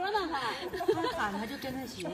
歌呢，喊 他就，跟他学。